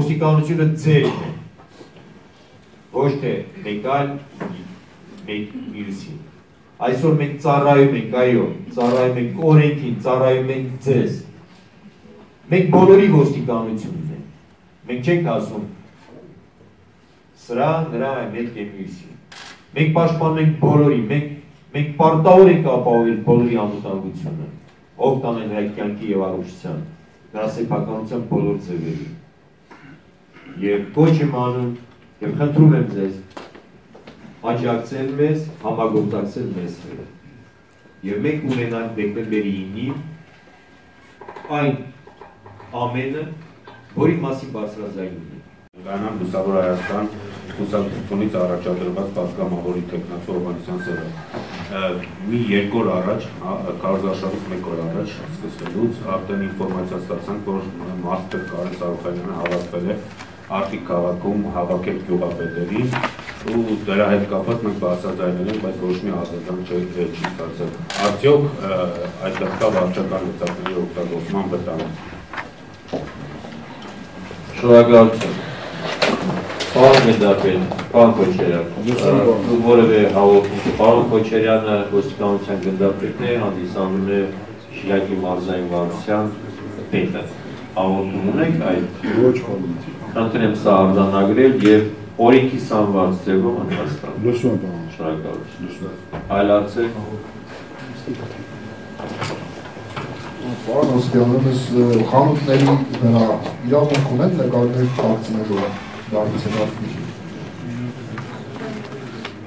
ոստիկանությունը ձերն է, ոչ թե մեկ այլ մեկ մյուսին։ Այսօր մենք ծառայում ենք, այո, ծառայում ենք օրենքին, ծառայում ենք ձեզ։ Մենք բոլորի ոստիկանությունն է։ Մենք չենք ասում սրա նրա մեկ է մյուսին։ Մենք պաշտպանում ենք բոլորի, մենք մենք պարտավոր ենք ապահովել բոլորի անվտանգությունը, ով կան նրա կյանքի եւ առողջության, նրա սեփականության բոլոր ձևերի։ Եվ կոչ եմ անում եւ խնդրում եմ ձեզ աջակցել մեզ, համագործակցել մեզ հետ։ Եվ մենք ունենանք դեկտեմբերի 9-ին այն ամենը, որի մասին բարձրաձայնում ենք։ Գանամ Լուսավոր Հայաստան կուսակցությունից առաջադրված պատգամավորի տեխնացու Հովանեսյան սերը։ Մի երկու օր առաջ, կարծաշավից մեկ օր առաջ սկսվելուց արդեն ինֆորմացիա ստացանք, որ Մաստեր Կարեն Սարոխանյանը հավաքվել է Արտիկ քաղաքում հավաքել գյուղապետերին ու դրա հետ կապված մենք բարձրաձայնել ենք, բայց ոչ մի արձագանք չի չի ստացել։ Արդյոք այդտեղ կա վարչական լծակների օգտագործման վտանգ։ Շնորհակալություն։ Պարոն Գնդապետ, պարոն Քոչարյան, որևէ հաղորդում, պարոն Քոչարյանը ոստիկանության գնդապետն է, հանդիսանում է Շիրակի մարզային վարչության պետը։ Հաղորդում ունեք այդ։ Ոչ կողմից։ Խնդրեմ սա արձանագրել եւ օրենքի սանված ձևով Լսում եմ պարոն։ Շնորհակալություն։ Լսում եմ։ Այլ հարցեր։ Պարոն Օսկյան, ես խանութների նրա իրավունք ունեն նկարներ կարծնելու դարձ հնարքի։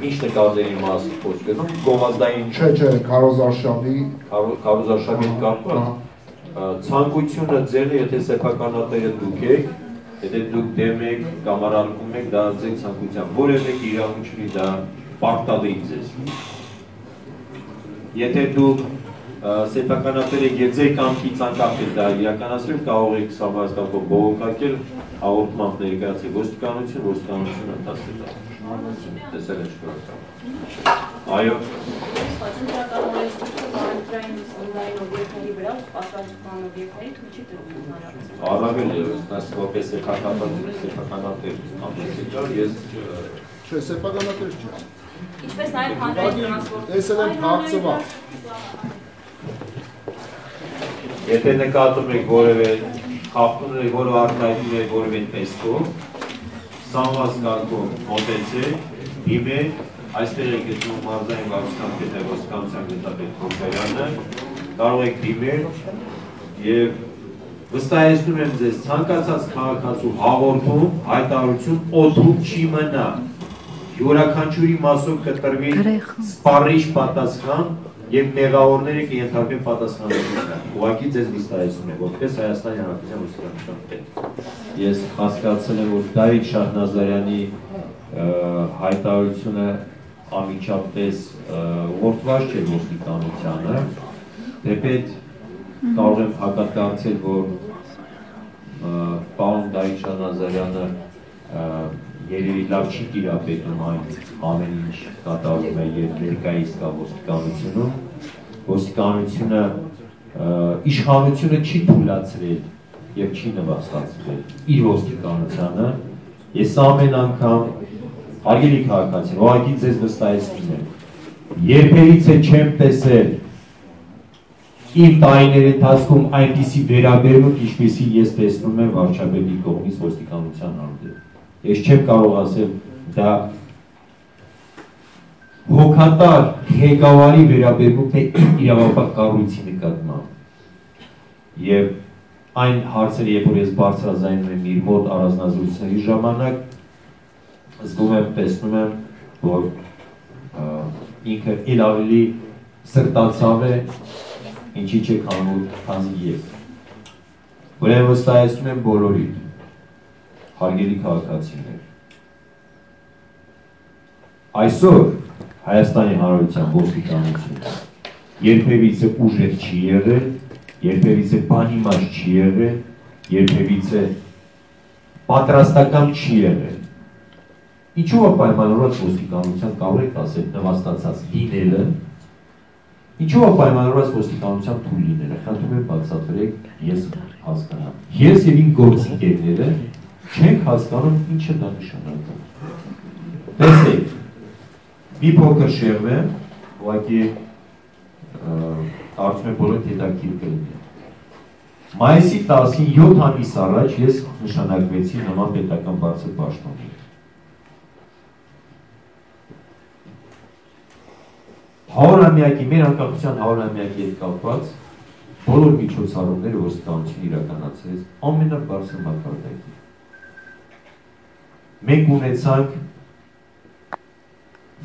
Ինչ նկարների մասը խոսք գնում, գովազդային Չէ, չէ, Կարոզարշավի կարոզարշավի կապված ցանկությունը ձեր է, եթե սեփականատերը դուք եք, եթե դուք դեմ եք կամ առարկում եք, դա ձեր ցանկության, որևէ իրավունք չունի դա պարտադիր ձեզ։ Եթե դուք սեփականատեր եք եւ ձեր կամքի ցանկապ եք դա իրականացրել, կարող եք սամարստակով բողոքակել, հաղորդմամբ ներկայացել ոստիկանություն, ոստիկանությունը դասել դա։ Տեսել եք շնորհակալ։ Այո, սպասարկման օբյեկտների թույլ չի տրվում հանրապես։ Առավել ևս, դա որպես սեփականատեր, սեփականատեր ամբողջը ես Չէ, սեփականատեր չէ։ Ինչպես նաև հանրային տրանսպորտ։ Տեսել եմ հաղթված։ եթե նկատում եք որևէ խախտում եք որը արտահայտում եք որևէ տեսքով, սանված կարգով մոտեցեք, դիմեք, այստեղ եք գտնում մարզային վարչության պետ ոստիկանության գնդապետ Խորբերյանը, կարող եք դիմել եւ վստահեցնում եմ ձեզ ցանկացած քաղաքացու հաղորդում հայտարարություն օթում չի մնա յուրաքանչյուրի մասով կտրվի սպառիչ պատասխան եւ մեղավորները կենթարկվեն պատասխանատվության։ Ուղղակի ձեզ վստահեցնում եմ, որպես Հայաստանի Հանրապետության ոստիկանության պետ։ Ես հասկացել եմ, որ Դավիթ Շահնազարյանի հայտարարությունը անմիջապես ուղղված չէ ոստիկանությանը, դեպետ կարող եմ հակատարձել, որ պարոն Դավիթ Շահնազարյանը երևի լավ չի տիրապետում այն ամեն ինչ կատարվում է եւ ներկայիս կա ոստիկանությունում ոստիկանությունը իշխանությունը չի թույլատրել եւ չի նվաստացրել իր ոստիկանությանը ես ամեն անգամ հարգելի քաղաքացի ուղղակի ձեզ վստահեցնում եմ երբևիցե չեմ տեսել իմ տարիների ընթացքում այնպիսի վերաբերմունք, ինչպեսի ես տեսնում եմ վարչապետի կողմից ոստիկանության հանդեպ։ Ես չեմ կարող ասել դա հոգատար ղեկավարի վերաբերմունքն է իրավապահ կառույցի նկատմամբ։ Եվ այն հարցերը, երբ որ ես բարձրաձայնում եմ իր մոտ առանձնազրույցների ժամանակ, զգում եմ, տեսնում եմ, որ ինքը ել ավելի սրտացավ է ինչի չէ քանում քանի ես։ Ուրեմն վստահեցնում եմ բոլորին հարգելի քաղաքացիներ։ Այսօր Հայաստանի Հանրապետության ոստիկանությունը երբևիցե ուժեղ չի եղել, երբևիցե բանիմաց չի եղել, երբևիցե պատրաստական չի եղել։ Ինչու է պայմանավորված ոստիկանության կարող եք ասել նվաստացած լինելը Ինչու է պայմանավորված ոստիկանության թույլ լինելը։ Խնդրում եմ բացատրեք, ես հասկանամ։ Ես եւ իմ գործընկերները չենք հասկանում ինչ է դա նշանակում։ Տեսեք, մի փոքր շեղվ է, ուղղակի կարծում եմ բոլորը հետաքրքիր կլինի։ Մայիսի 10-ին 7 ամիս առաջ ես նշանակվեցի նման պետական բարձր պաշտոնի։ Հարյուրամյակի մեր անկախության հարյուրամյակի հետ կապված բոլոր միջոցառումները ոստիկանությունը իրականացրեց ամենաբարձր մակարդակի։ Մենք ունեցանք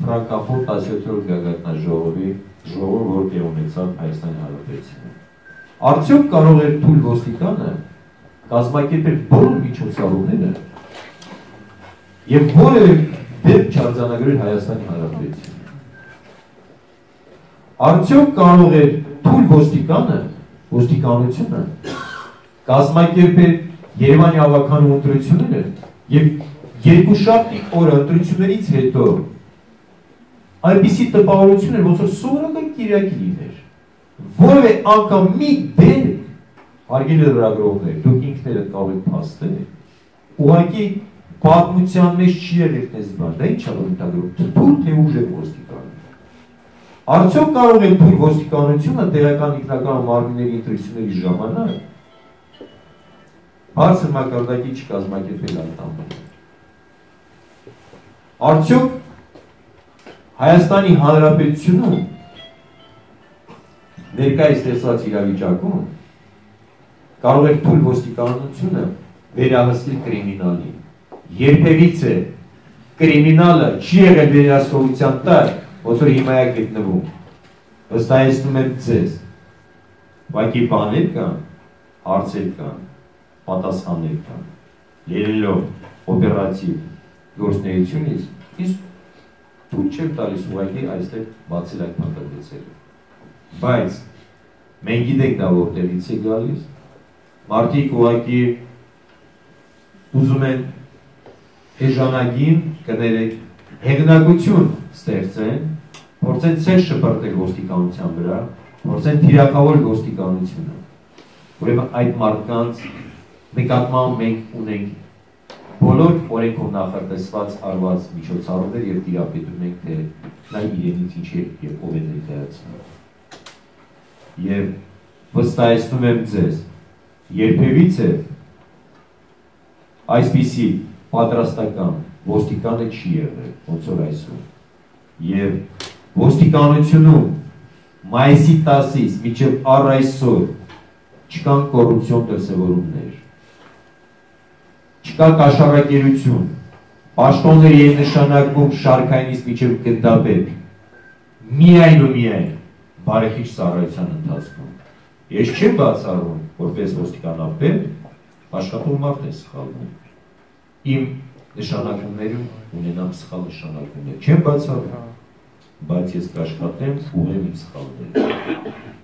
ֆրանկաֆոն 17-րդ գագաթնաժողովի ժողով, որ տեղ ունեցավ Հայաստանի Հանրապետությունը։ Արդյոք կարող էր թույլ ոստիկանը կազմակերպել բոլոր միջոցառումները եւ որևէ դեպք չարձանագրել Հայաստանի Հանրապետությունը։ Արդյոք կարող էր թույլ ոստիկանը ոստիկանությունը կազմակերպել Երևանի ավականու ընտրությունները եւ երկուշաբթի օրը ընտրություններից հետո այնպիսի տպավորություն էր, ոնց որ սովորական Կիրակի լիներ։ Որևէ անգամ մի դեր հարգելի լրագրողներ, դուք ինքներդ կարող եք փաստել։ Ուղղակի պատմության մեջ չի եղել այդպես բան, դա ի՞նչ է ընդհանրում։ Թույլ թե ուժ է ոստիկանը։ Արդյոք կարող է թույլ ոստիկանությունը տեղական ինքնական մարմինների ընտրությունների ժամանակ բարձր մակարդակի չկազմակերպել այդ ամենը։ Արդյոք Հայաստանի Հանրապետությունում ներկայիս տեսած իրավիճակում կարող է թույլ ոստիկանությունը վերահսկել կրիմինալին։ Երբևիցե կրիմինալը չի եղել վերահսկողության տակ, ոնց որ հիմա է գտնվում։ Վստահեցնում եմ ձեզ։ Ուղղակի բաներ կան, հարցեր կան, պատասխաններ կան։ Ելելով օպերատիվ գործնեությունից, իսկ թույլ չեմ տալիս ուղղակի այստեղ բացել այդ մակարդակները։ Բայց մենք գիտենք դա որտեղից է գալիս։ Մարդիկ ուղղակի ուզում են էժանագին կներեք հեղինակություն ստեղծեն, փորձեն ցես շպրտել ոստիկանության վրա, փորձեն թիրակավոր ոստիկանությունը։ Ուրեմն այդ մարդկանց նկատմամբ մենք ունենք բոլոր օրենքով նախատեսված արված միջոցառումներ եւ տիրապետում ենք թե նա իրենից ինչ է եւ ով է ներկայացնում։ Եվ վստահեցնում եմ ձեզ, երբևիցե այսպիսի պատրաստական ոստիկանը չի եղել, ոնց որ այսօր։ Եվ ոստիկանությունում մայիսի 10-ից մինչև առ այսօր չկան կոռուպցիոն դրսևորումներ չկա կաշառակերություն, պաշտոններ են նշանակվում շարքայինից միջև գնդապետ, միայն ու միայն բարեխիչ ծառայության ընթացքում։ Ես չեմ բացառում, որպես ոստիկանապետ, աշխատում մարդ է սխալվում։ Իմ նշանակումներում ունենամ սխալ նշանակումներ։ Չեմ բացառում, բայց ես կաշխատեմ ուղեմ իմ սխալները։